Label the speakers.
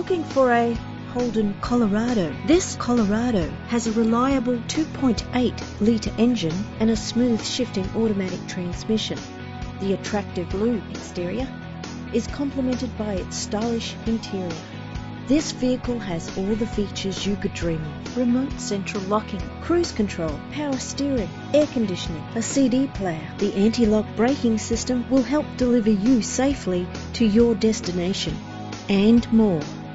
Speaker 1: Looking for a Holden Colorado. This Colorado has a reliable 2.8 litre engine and a smooth shifting automatic transmission. The attractive blue exterior is complemented by its stylish interior. This vehicle has all the features you could dream of. Remote central locking, cruise control, power steering, air conditioning, a CD player. The anti-lock braking system will help deliver you safely to your destination. And more.